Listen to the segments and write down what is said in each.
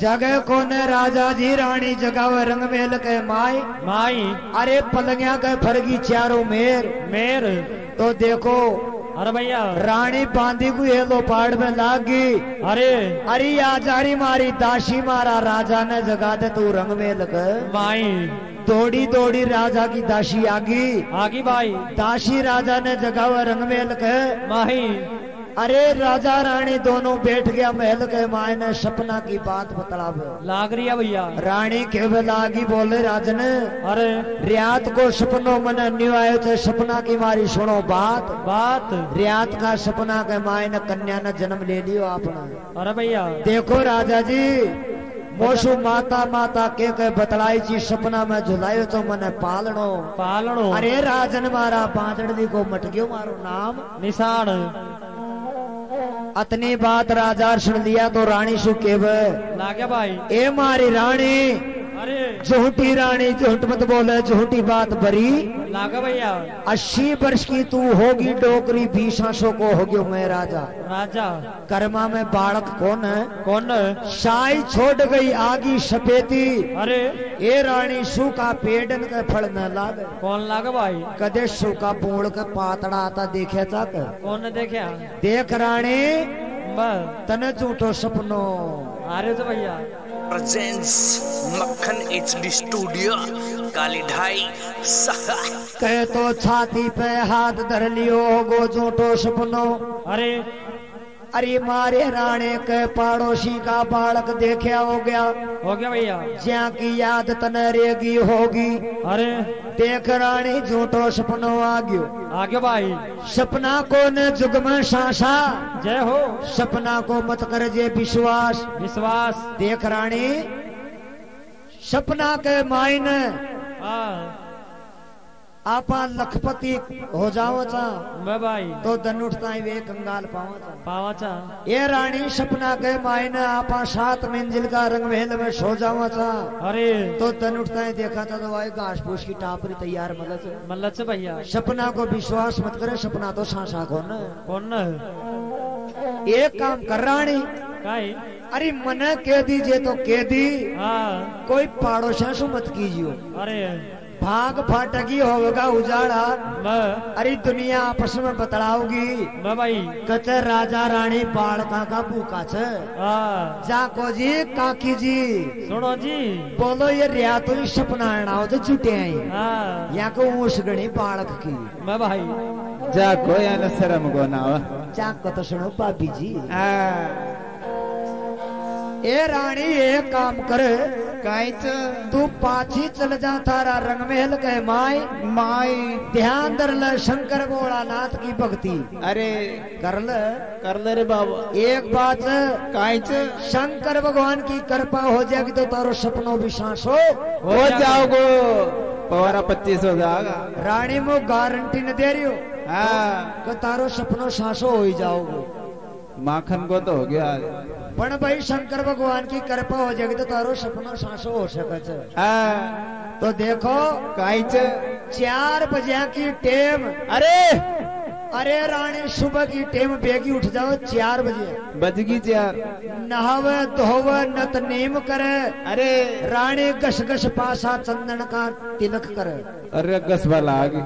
जगह कोने राजा जी रानी जगावे रंग मेल के माई? माई। अरे पलंगिया के फरगी चारों मेर। मेर। तो देखो अरे भैया। रानी बांधी को हेलो पहाड़ में लागी। अरे। अरे आजारी मारी दाशी मारा राजा ने जगा दे तू रंग मेल लग माई। दौड़ी दौड़ी राजा की दाशी आगी। आगी भाई। दाशी राजा ने जगावा रंग मेल लग माही। अरे राजा रानी दोनों बैठ गया महल के माए ने सपना की बात बतलावे। लाग रही है भैया। रानी के लागी बोले राजन अरे। रियात को सपनों मन न्यू आयो थे सपना की मारी सुनो बात। बात? रियात का सपना के माए ने कन्या ने जन्म ले लियो अपना अरे भैया। देखो राजा जी मोसू माता माता के के बतलाई ची सपना में झुलायो तो मने पालनो पालनो अरे राजन मारा पांचड़ी को मट गयो मारो नाम। निशान अतनी बात राजा सुन लिया तो रानी सु केव। लागे भाई। ए मारी रानी झूठी रानी झूठ मत बोले झूठी बात बरी। लागे भैया। अस्सी वर्ष की तू होगी डोकरी बीस आंसों को होगी मैं राजा। राजा। कर्मा में बालक कौन है? कौन साई छोड़ गई आगी सपेती अरे। ये रानी सूखा पेड़न के फल न लागे। कौन लाग भाई? कदे सूखा पूड़ के पातड़ा आता देखे तक कौन ने देखा? देख रानी तने झूठो सपनो। आ रहे हो तो भैया। Presents मक्खन एचडी स्टूडियो काली ढाई कह कहे तो छाती पे हाथ धर लियो गो झूठो सपनो अरे अरे मारे राणे के पड़ोसी का बालक देखा हो गया। हो गया भैया। ज्या की याद तने रेगी होगी। अरे। देख रानी झूठो सपनो आ गयो। आगे भाई। सपना को न जुग में सासा? जय हो। सपना को मत कर जे विश्वास। विश्वास। देख रानी सपना के मायने हाँ। आपा लखपति हो जाओ चा। मैं भाई। तो ही वे कंगाल पावा चा। पावा चा। ये रानी सपना के मायने आपा सात मंजिल का रंग महल में सो जावा चा। अरे। तो ही देखा था तो भाई घास फूस की टापरी तैयार मलच से भैया। सपना को विश्वास मत करे सपना तो सांसा को न। कौन एक काम कर रानी। काई अरे मना कह दीजिए तो कह दी हाँ। कोई पाड़ोसा सु मत कीजियो। अरे। भाग फाटकी होगा उजाड़ा। मैं अरे दुनिया आपस में बतलाओगी। मैं भाई। कते राजा रानी बालका का भूखा छ। हाँ। जाको जी काकी जी। सुनो जी। बोलो ये रिया तो ही सपना आना तो छुटे आई हाँ। यहाँ को ऊस गणी बालक की। मैं भाई। जा को या न शरम को ना चाक को तो सुनो भाभी जी। ए रानी एक काम कर। काईच तू पाछी चल जा थारा रंग महल के माई माई ध्यान दर ले शंकर भोलानाथ की भक्ति। अरे कर ले। कर ले रे बाबा। एक बात है, शंकर भगवान की कृपा हो जाएगी तो तारो सपनों भी सांस हो। हो जाओगो। पवारा पच्चीस हो जाएगा रानी मो गारंटी न दे रही हो। हाँ। कि तारो सपनों सांसो हो ही जाओगे। माखन को तो हो गया। पण भाई शंकर भगवान की कृपा हो जाएगी तो तारो सपनों सांसो हो सके हाँ तो देखो चार बजे की टेम अरे अरे रानी सुबह की टेम बेगी उठ जाओ चार बजे बजगी चार नहावे धोवे नत नेम करे अरे रानी गस गस पासा चंदन का तिलक करे अरे गसबा लाग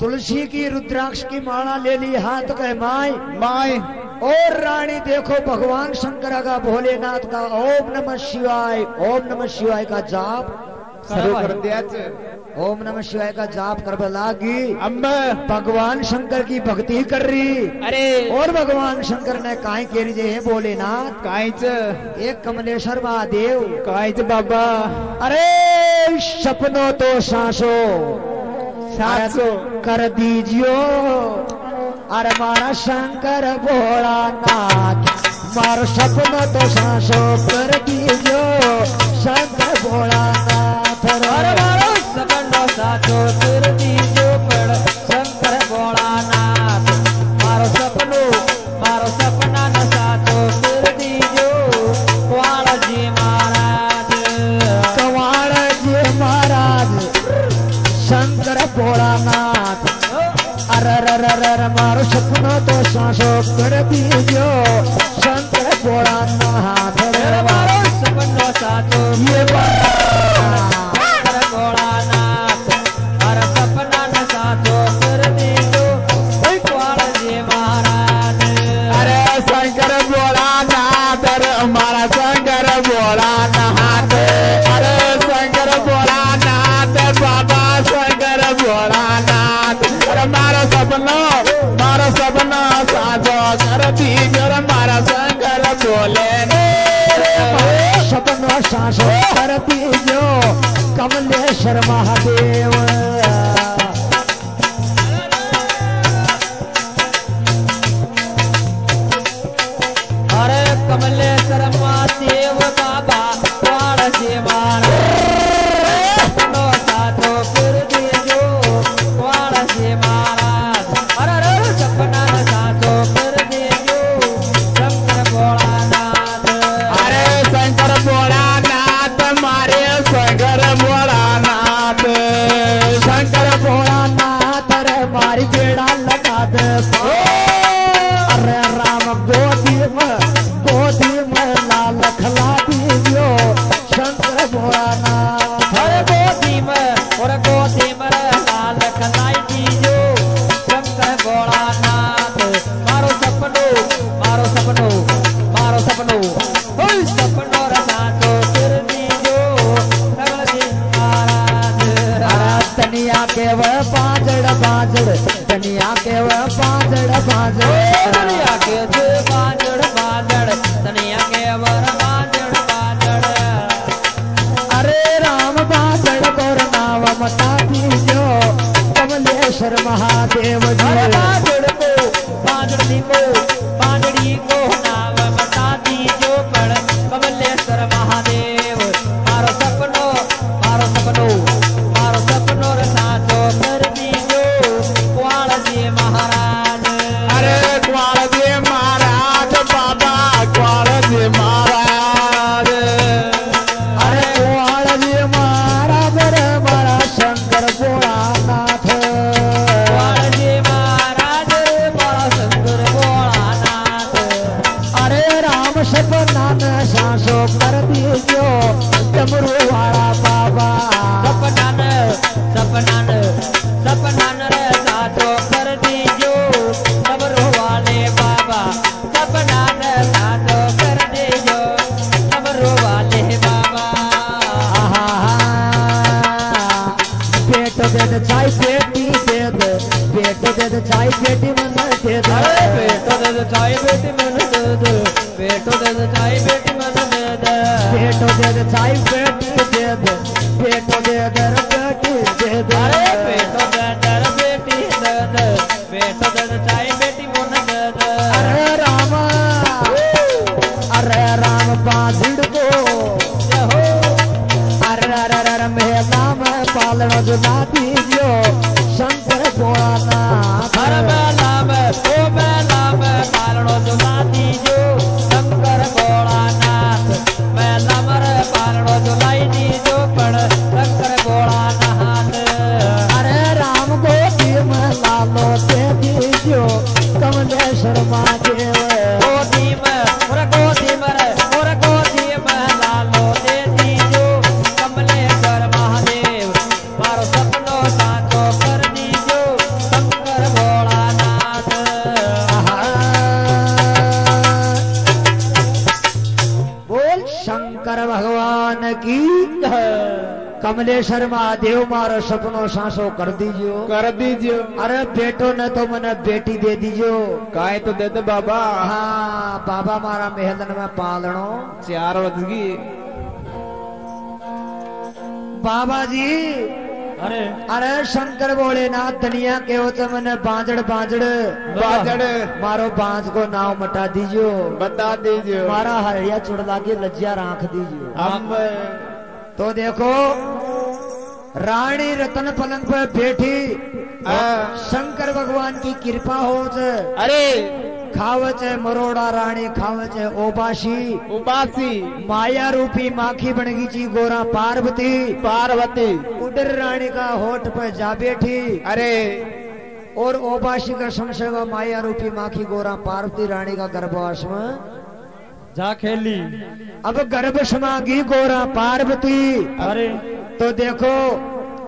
तुलसी की रुद्राक्ष की माला ले ली हाथ कह माई माई और रानी देखो भगवान शंकर का भोलेनाथ का ओम नमः शिवाय ओम नमः शिवाय का जाप शुरू कर दिया ओम नमः शिवाय का जाप कर लागी। अम्मा। भगवान शंकर की भक्ति कर। रही अरे। और भगवान शंकर ने काय के रही है भोलेनाथ? काईच एक कमलेश्वर महादेव। काईच बाबा। अरे सपनों तो सांसो। सात सौ कर दीजियो। अरे मारा शंकर भोलानाथ मारो सपनो तो सांसो कर दीजियो शंकर भोलानाथ अरे मारो सपनो साचो सिर दीजो। कमलेश्वर महादेव भोला ಗುರುವಾರ Another night असर देव मारो सपनो सासो कर दीजियो। कर दीजियो। अरे बेटो ने तो मैंने बेटी दे दीजियो। काय तो दे दे बाबा। हाँ बाबा मारा मेहदन में पालनो चार बदगी बाबा जी अरे। अरे शंकर बोले ना दुनिया के हो तो मैंने बांजड़ बाजड़। बाजड़। मारो बांज को नाव मटा दीजियो। बता दीजियो। मारा हरिया चुड़ला के लज्जा राख दीजियो। हम तो देखो रानी रतन पलंग पर बैठी। शंकर भगवान की कृपा हो अरे। खावच है मरोड़ा रानी खावच है ओबासी। उबासी माया रूपी माखी बनगी जी गोरा पार्वती। पार्वती। उडर रानी का होठ पर जा बैठी। अरे। और ओबासी का संशय माया रूपी माखी गोरा पार्वती रानी का गर्भवास में जा खेली। अब गर्भ समागी गोरा पार्वती। अरे। तो देखो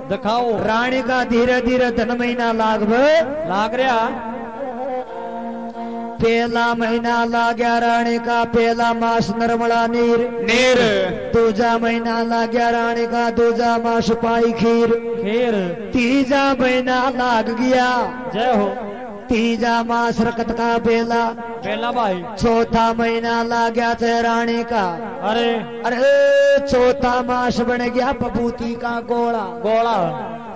दिखाओ। रानी का धीरे धीरे धन महीना लागब। लाग रहा? पहला महीना लाग्या रानी का पहला मास नरमला नीर। नीर। दूजा महीना लाग्या रानी का दूजा मास पाई खीर। खीर। तीजा महीना लाग गया। जय हो। तीजा मास रकत का बेला। बेला भाई। चौथा महीना ला गया थे रानी का। अरे। अरे चौथा मास बन गया बबूती का गोला। गोला।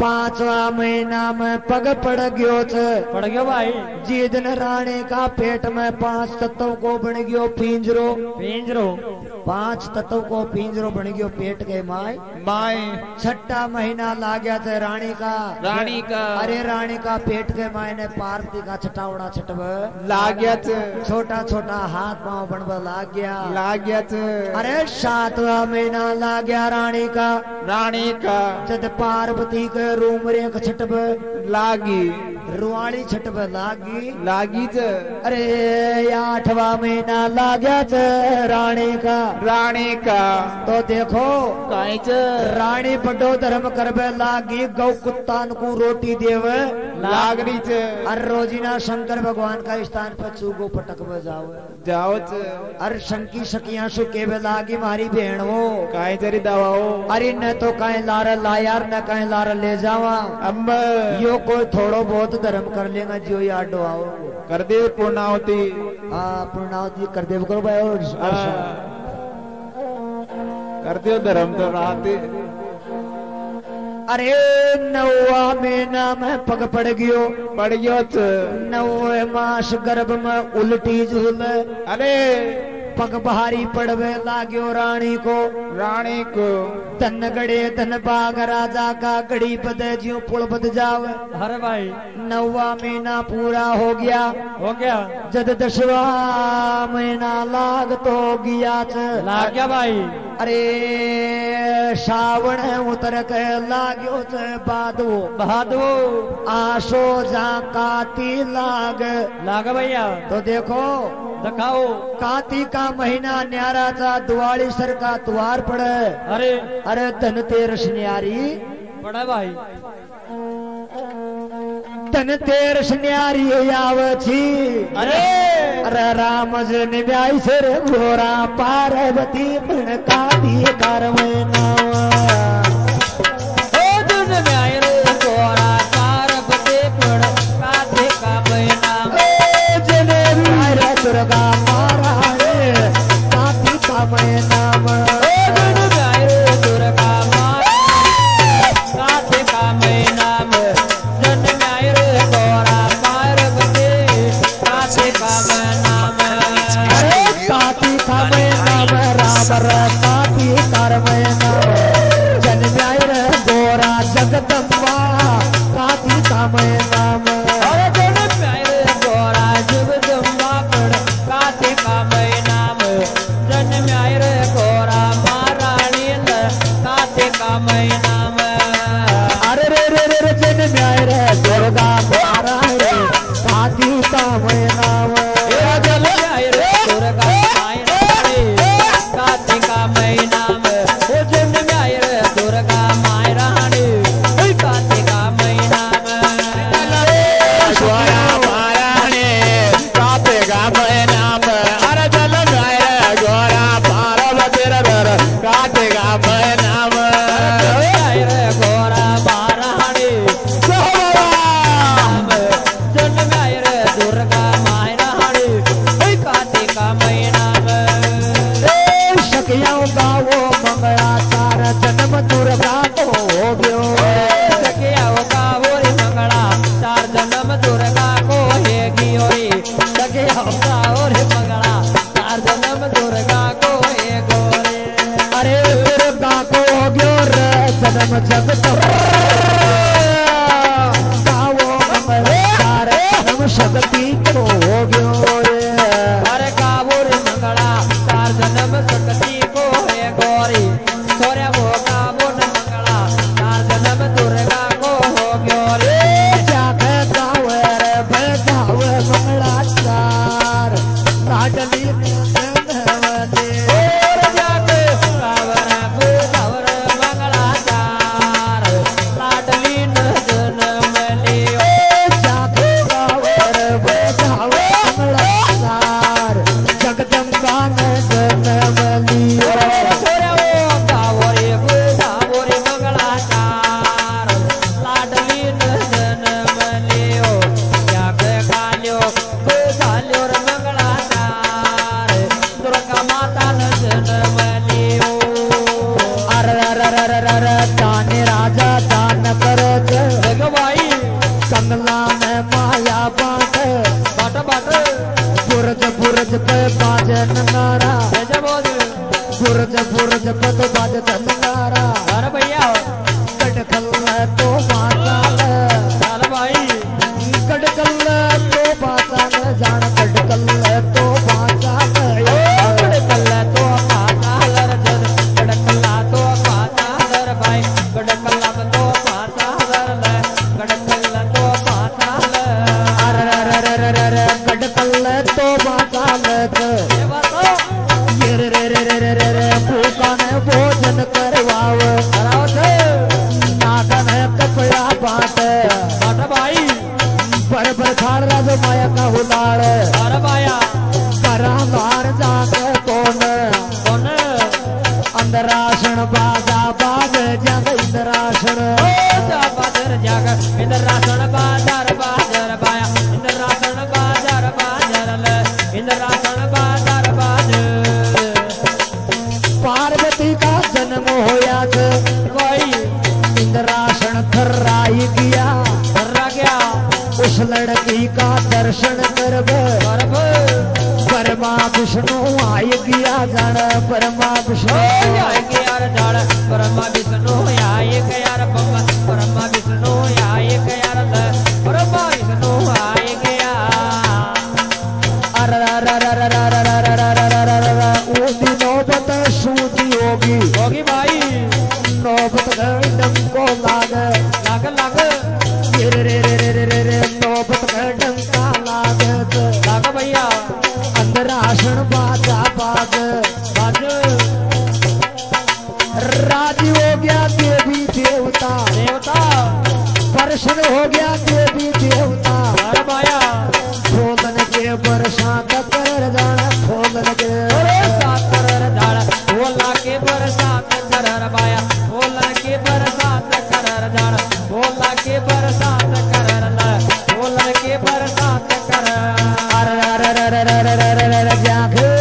पांचवा महीना में पग पड़ गयो थे पड़ गया भाई। जी दिन रानी का पेट में पाँच तत्वों को बन गयो पिंजरो। पिंजरो। पाँच तत्वों को पिंजरो बन गयो पेट के माय माए। छठा महीना लाग्या थे रानी का। रानी का। अरे रानी का पेट के माय ने पार्वती का छटावड़ा छटब लागत छोटा छोटा हाथ पाँव बनब लाग गया लागत अरे सातवा महीना लाग गया रानी का। रानी का। जद पार्वती के रूम रेख छटब लागी रुआली पर लागी। लागी च। अरे आठवा महीना लाग्या थे रानी का। रानी का। तो देखो काई च? रानी बड़ो धर्म कर लागी गौ कुत्तान को रोटी देव। लागरी च। अर रोजीना शंकर भगवान का स्थान पर चूगो पटक में जाओ च अर शंकी सकिया सु केवे लागी मारी भेण वो काई चरी दवाओ? अरे न तो कहीं लार यार न कहीं लार ले जावा। अम्ब यो कोई थोड़ो बहुत धर्म कर लेगा जो याडो आओ कर दे पूर्णावती। आ पूर्णावती कर देव करो भाई और कर दियो धर्म तो राते अरे नौवा में पग पड़ गयो। पड़ गयो च नौवे मास गर्भ में उल्टी झूल। अरे पग भारी पड़वे लाग्यो रानी को। रानी को। धन गड़े धन बाग राजा का गड़ी बद ज्यो पुल बद जाव। अरे भाई। नौवा महीना पूरा हो गया। हो गया। जद दसवा महीना लाग तो गया लाग गया भाई। अरे सावण उतर के लाग्यो बादो। बहादो आशो जा काती लाग। लाग भैया। तो देखो दिखाओ। काती का महीना न्यारा चा दिवाली सर का त्योहार पड़े. अरे. अरे धन तेरस न्यारी बड़ा भाई. धन तेरस न्यारी आव छी अरे. अरे राम जन ब्याई सर घोरा पार्वती पण काती कर ओ जन्म दुर्गा को है गोरे। अरे दुर्गा को हो जन्म जब गावो है माया बांट बाट बाट। बुरज बुरज पे बाजे नारा बुरज बुरज पे तो बाजे नारा अरे भैया ra ra ra ra ra